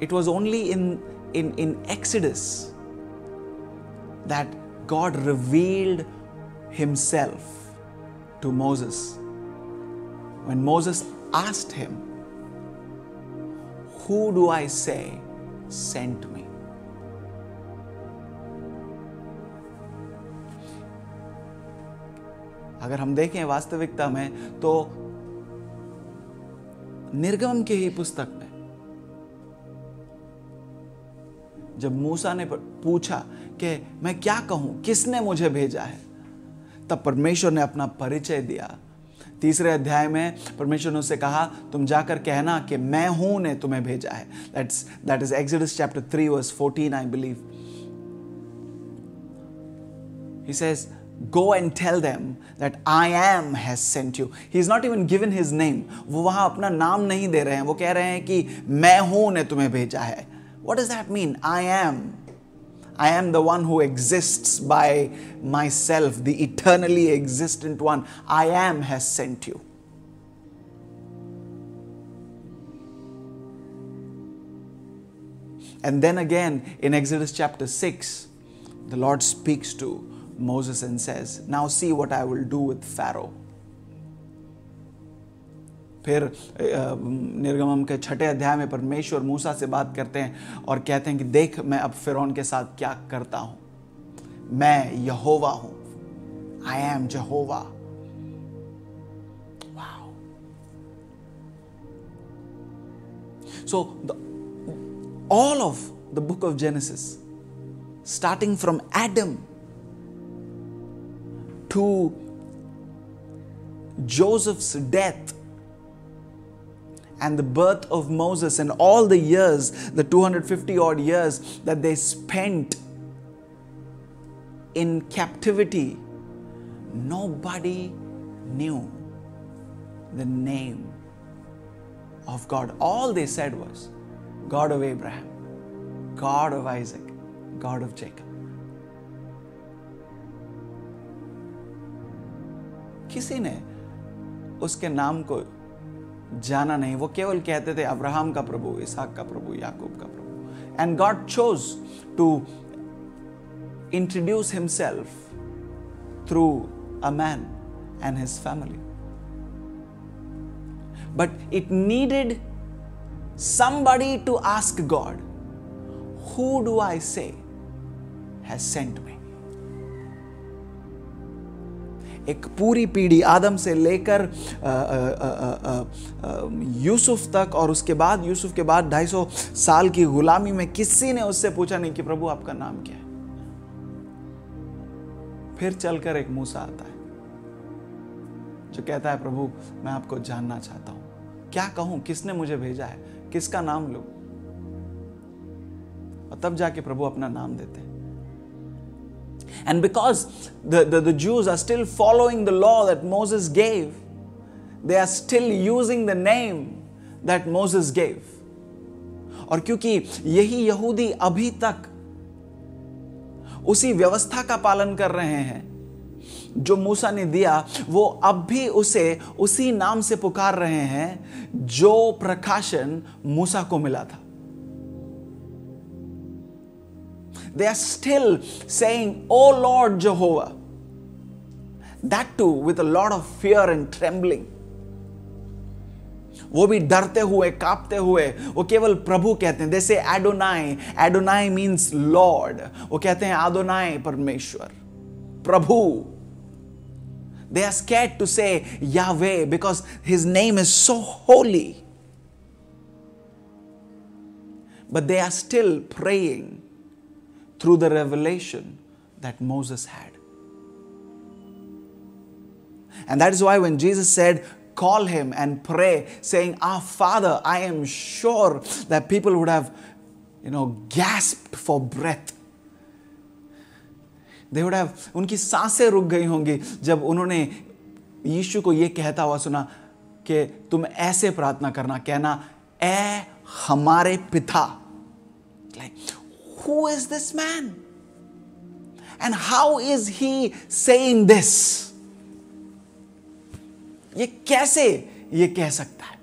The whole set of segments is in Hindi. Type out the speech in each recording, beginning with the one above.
It was only in, in, in Exodus that God revealed Himself to Moses. When Moses asked him, Who do I say sent me? अगर हम देखें वास्तविकता में तो निर्गम के ही पुस्तक जब मूसा ने पूछा कि मैं क्या कहूँ, किसने मुझे भेजा है? तब परमेश्वर ने अपना परिचय दिया। तीसरे अध्याय में परमेश्वर ने उससे कहा, तुम जाकर कहना कि मैं हूँ ने तुम्हें भेजा है। That's that is Exodus chapter three verse fourteen I believe he says go and tell them that I am has sent you. He's not even given his name. वो वहाँ अपना नाम नहीं दे रहे हैं। वो कह रहे हैं कि मैं हूँ ने तुम्हें भेजा है। What does that mean? I am. I am the one who exists by myself, the eternally existent one. I am has sent you. And then again in Exodus chapter 6, the Lord speaks to Moses and says, Now see what I will do with Pharaoh. फिर निर्गमम के छठे अध्याय में परमेश्वर मूसा से बात करते हैं और कहते हैं कि देख मैं अब फिरौन के साथ क्या करता हूँ। मैं यहोवा हूँ। I am Jehovah So, the, all of the book of Genesis, starting from Adam to Joseph's death and the birth of Moses and all the years, the 250 odd years that they spent in captivity, nobody knew the name of God. All they said was God of Abraham, God of Isaac, God of Jacob. किसी ने उसके नाम को जाना नहीं। वो केवल कहते थे अब्राहम का प्रभु इसहाक का प्रभु याकूब का प्रभु। And God chose to introduce himself through a man and his family but it needed somebody to ask God, Who do I say has sent me? एक पूरी पीढ़ी आदम से लेकर यूसुफ तक और उसके बाद, यूसुफ के बाद 250 साल की गुलामी में किसी ने उससे पूछा नहीं कि प्रभु आपका नाम क्या है? फिर चलकर एक मूसा आता है, जो कहता है, प्रभु, मैं आपको जानना चाहता हूँ। क्या कहूँ? किसने मुझे भेजा है? किसका नाम लो? और तब जाके प्रभु अपना नाम देते हैं। And because the, the, the, Jews are still following the law that Moses gave, they are still using the name that Moses gave. और क्योंकि यही यहूदी अभी तक उसी व्यवस्था का पालन कर रहे हैं जो मूसा ने दिया वो अब भी उसे उसी नाम से पुकार रहे हैं जो प्रकाशन मूसा को मिला था they are still saying, Oh Lord Jehovah. That too with a lot of fear and trembling. वो भी डरते हुए कांपते हुए वो केवल प्रभु कहते हैं। जैसे एडोनाई एडोनाई मीन्स लॉर्ड वो कहते हैं आदोनाई परमेश्वर प्रभु। They are scared to say Yahweh because his name is so holy but they are still praying through the revelation that Moses had. And that is why when Jesus said, Call him and pray, saying, Our Father, I am sure that people would have, you know, gasped for breath. They would have, उनकी साँसें रुक गई होंगी जब उन्होंने यीशु को ये कहता हुआ सुना कि तुम ऐसे प्रार्थना कहना ए हमारे पिता like who is this man? And how is he saying this? ये कैसे ये कह सकता है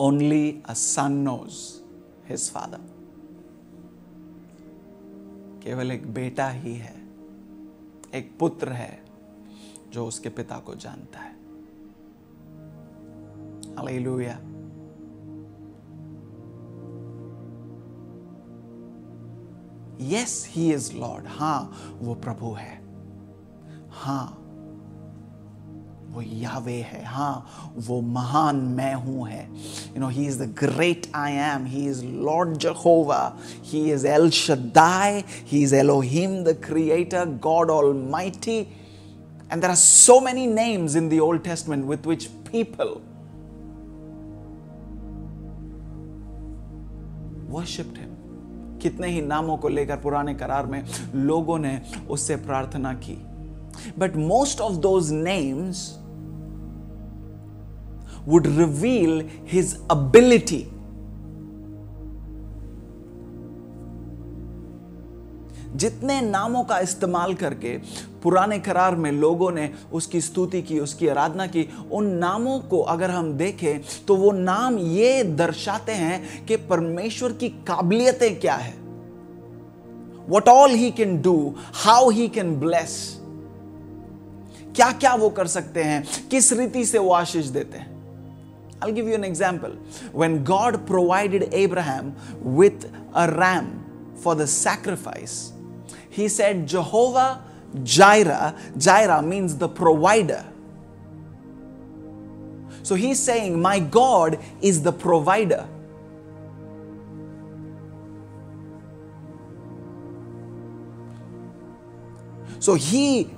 only a son knows his father केवल एक बेटा ही है, एक पुत्र है, जो उसके पिता को जानता है hallelujah yes he is lord हाँ वो प्रभु है हाँ वो यावे है हाँ वो महान मैं हूँ है you know he is the great I am he is lord Jehovah he is El Shaddai he is Elohim the creator God almighty and there are so many names in the Old Testament with which people worshipped him कितने ही नामों को लेकर पुराने करार में लोगों ने उससे प्रार्थना की but most of those names would reveal his ability. जितने नामों का इस्तेमाल करके पुराने करार में लोगों ने उसकी स्तुति की उसकी आराधना की उन नामों को अगर हम देखें तो वो नाम ये दर्शाते हैं कि परमेश्वर की काबिलियतें क्या है। What all he can do how he can bless क्या क्या वो कर सकते हैं किस रीति से वो आशीष देते हैं। I'll give you an example. When God provided Abraham with a ram for the sacrifice, He said, Jehovah Jireh. Jireh means the provider. So he's saying, My God is the provider. So he,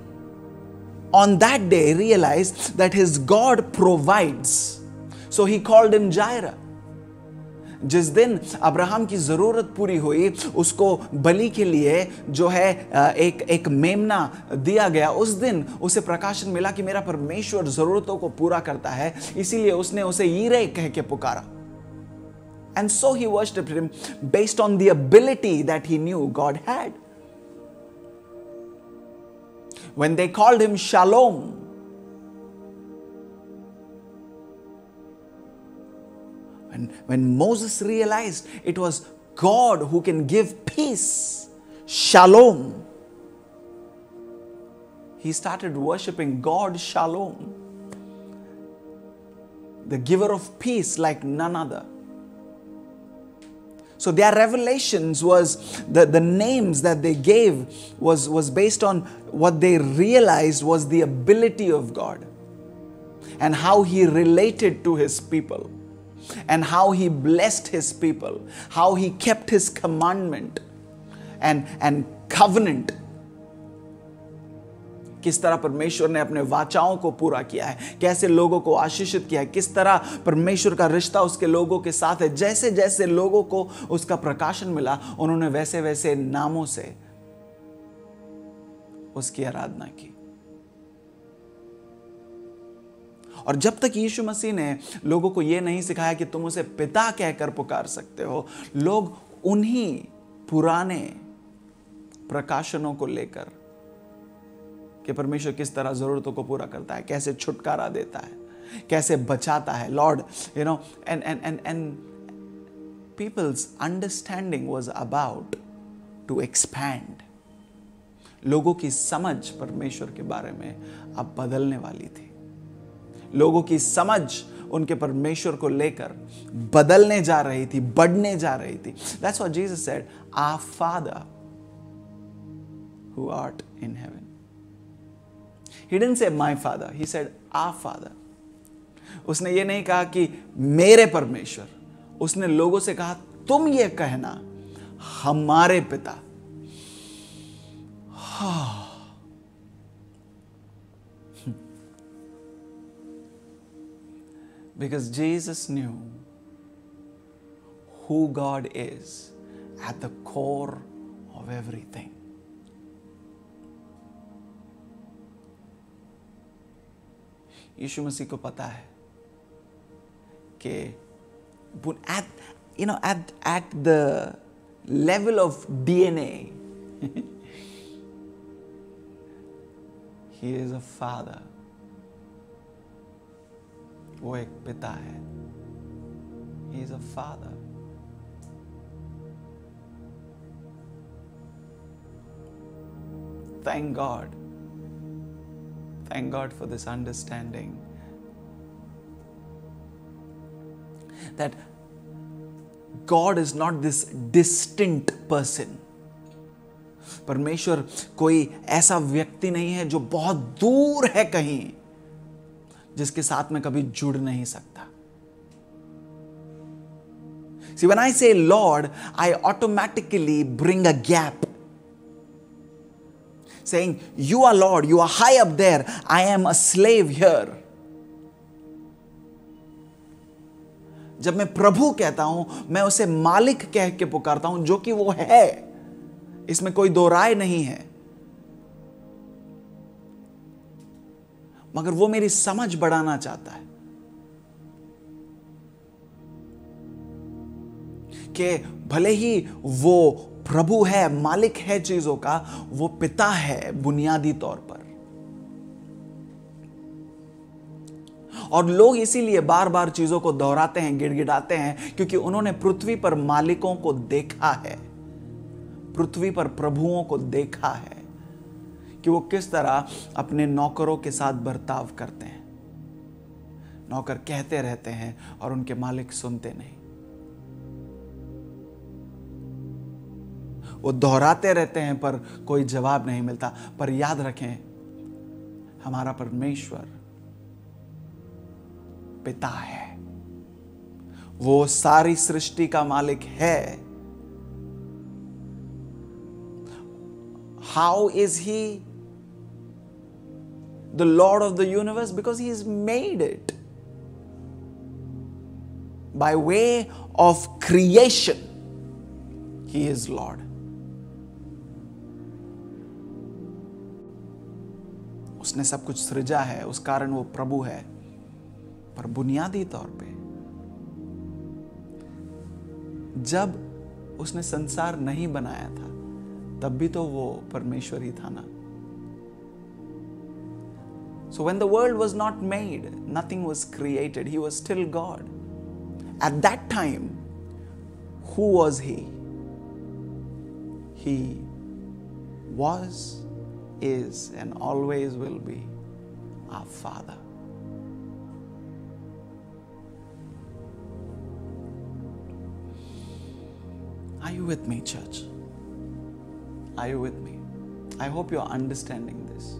on that day, realized that his God provides. So he called him Jireh. जिस दिन अब्राहम की ज़रूरत पूरी हुई, उसको बलि के लिए जो है एक एक मेमना दिया गया। उस दिन उसे प्रकाशन मिला कि मेरा परमेश्वर जरूरतों को पूरा करता है, इसीलिए उसने उसे ईरे कह के पुकारा। And so he him based on the ability that he knew God had when they called him shalom And when Moses realized it was God who can give peace, shalom, he started worshiping God, shalom, the giver of peace like none other. So their revelations was the, the names that they gave was, was based on what they realized was the ability of God and how he related to his people and how he blessed his people, how he kept his commandment and, and covenant. किस तरह परमेश्वर ने अपने वाचाओं को पूरा किया है? कैसे लोगों को आशीषित किया है? किस तरह परमेश्वर का रिश्ता उसके लोगों के साथ है? जैसे जैसे लोगों को उसका प्रकाशन मिला उन्होंने वैसे वैसे नामों से उसकी आराधना की। और जब तक यीशु मसीह ने लोगों को यह नहीं सिखाया कि तुम उसे पिता कहकर पुकार सकते हो, लोग उन्हीं पुराने प्रकाशनों को लेकर कि परमेश्वर किस तरह जरूरतों को पूरा करता है, कैसे छुटकारा देता है, कैसे बचाता है। Lord you know and and and and people's understanding was about to expand लोगों की समझ परमेश्वर के बारे में अब बदलने वाली थी। लोगों की समझ उनके परमेश्वर को लेकर बदलने जा रही थी, बढ़ने जा रही थी। That's what Jesus said our father who art in heaven he didn't say my father he said our father उसने ये नहीं कहा कि मेरे परमेश्वर। उसने लोगों से कहा, तुम ये कहना, हमारे पिता. हा। Because Jesus knew who God is at the core of everything. यीशु मसीह को पता है कि at you know at at the level of DNA he is a father वो एक पिता है He is a father. Thank God. Thank God for this understanding that God is not this distant person. परमेश्वर कोई ऐसा व्यक्ति नहीं है जो बहुत दूर है कहीं जिसके साथ मैं कभी जुड़ नहीं सकता। See when I say lord I automatically bring a gap saying you are lord you are high up there I am a slave here जब मैं प्रभु कहता हूँ, मैं उसे मालिक कह के पुकारता हूँ, जो कि वो है, इसमें कोई दो राय नहीं है। मगर वो मेरी समझ बढ़ाना चाहता है कि भले ही वो प्रभु है, मालिक है चीज़ों का, वो पिता है बुनियादी तौर पर। और लोग इसीलिए बार बार चीज़ों को दोहराते हैं, गिड़गिड़ाते हैं, क्योंकि उन्होंने पृथ्वी पर मालिकों को देखा है। पृथ्वी पर प्रभुओं को देखा है। कि वो किस तरह अपने नौकरों के साथ बर्ताव करते हैं। नौकर कहते रहते हैं और उनके मालिक सुनते नहीं। वो दोहराते रहते हैं, पर कोई जवाब नहीं मिलता। पर याद रखें, हमारा परमेश्वर पिता है। वो सारी सृष्टि का मालिक है। How is he the lord of the universe because he is made it by way of creation he is lord उसने सब कुछ सृजा है, उस कारण वो प्रभु है, पर बुनियादी तौर पे, जब उसने संसार नहीं बनाया था, तब भी तो वो परमेश्वर ही था ना। So when the world was not made, nothing was created. He was still God. At that time, who was he? He was, is, and always will be our Father. Are you with me, church? Are you with me? I hope you're understanding this.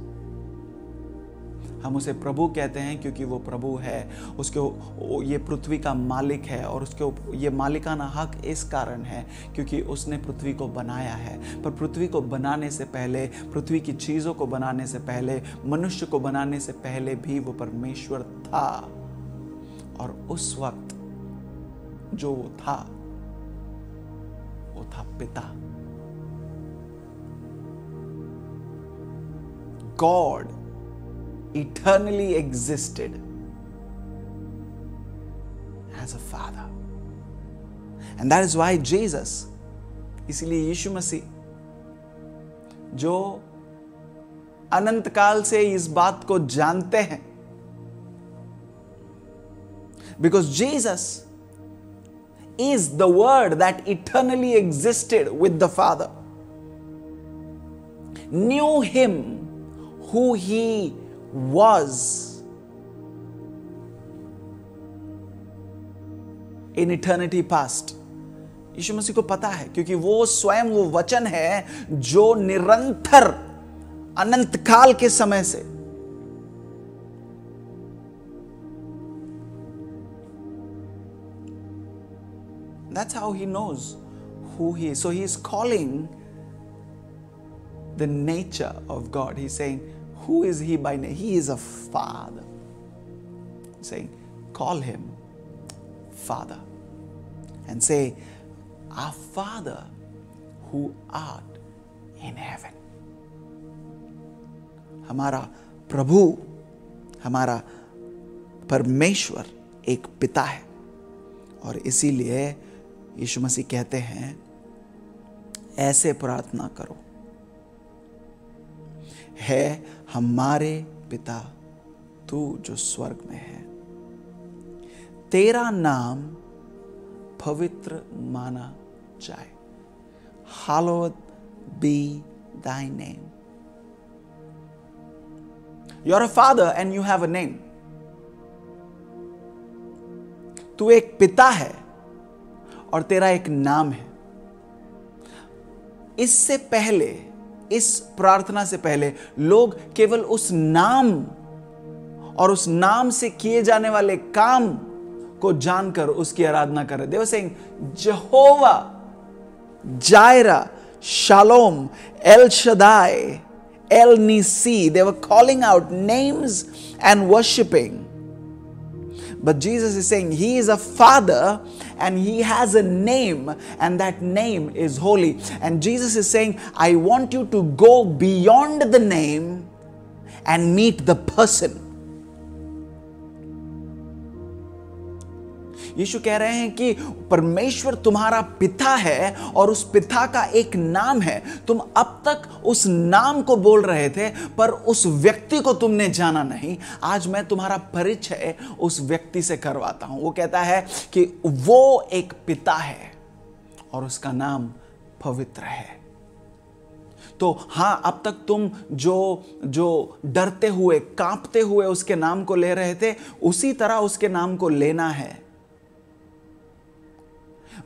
हम उसे प्रभु कहते हैं क्योंकि वो प्रभु है। उसके ये पृथ्वी का मालिक है और उसके ये मालिकाना हक इस कारण है क्योंकि उसने पृथ्वी को बनाया है। पर पृथ्वी को बनाने से पहले, पृथ्वी की चीज़ों को बनाने से पहले, मनुष्य को बनाने से पहले भी वो परमेश्वर था। और उस वक्त जो वो था वो था पिता। God eternally existed as a father. And that is why Jesus, इसीलिए यीशु मसीह जो अनंत काल से इस बात को जानते हैं because Jesus is the word that eternally existed with the Father, knew him who he was in eternity past. यीशु मसीह को पता है क्योंकि वो स्वयं वो वचन है जो निरंतर अनंत काल के समय से That's how he knows who he is. So he's calling the nature of God. He's saying, Who is he by name? He is a father. Saying, Call him Father. And say, Our Father who art in heaven. हमारा प्रभु हमारा परमेश्वर एक पिता है और इसीलिए यीशु मसीह कहते हैं ऐसे प्रार्थना करो है हमारे पिता, तू जो स्वर्ग में है। तेरा नाम पवित्र माना जाए। Hallowed be thy name. You're a father and you have a name. तू एक पिता है और तेरा एक नाम है। इससे पहले इस प्रार्थना से पहले लोग केवल उस नाम और उस नाम से किए जाने वाले काम को जानकर उसकी आराधना कर रहे। They sing Jehovah Jireh Shalom El Shaddai El Nissi they're calling out names and worshipping But Jesus is saying He is a Father and He has a name, and that name is holy. And Jesus is saying, I want you to go beyond the name and meet the person. यीशु कह रहे हैं कि परमेश्वर तुम्हारा पिता है और उस पिता का एक नाम है। तुम अब तक उस नाम को बोल रहे थे, पर उस व्यक्ति को तुमने जाना नहीं। आज मैं तुम्हारा परिचय उस व्यक्ति से करवाता हूँ। वो कहता है कि वो एक पिता है और उसका नाम पवित्र है। तो हाँ, अब तक तुम जो जो डरते हुए, कांपते हुए उसके नाम को ले रहे थे, उसी तरह उसके नाम को लेना है।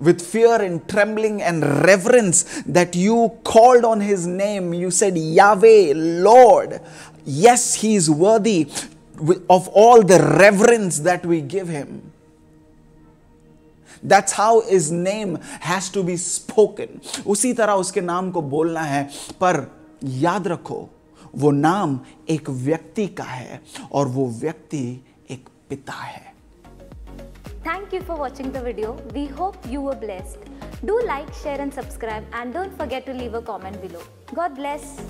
With fear and trembling and reverence that you called on his name. You said, Yahweh, Lord. Yes, he is worthy of all the reverence that we give him. That's how his name has to be spoken. उसी तरह उसके नाम को बोलना है पर याद रखो वो नाम एक व्यक्ति का है और वो व्यक्ति एक पिता है Thank you for watching the video. We hope you were blessed. Do like, share and subscribe and don't forget to leave a comment below. God bless.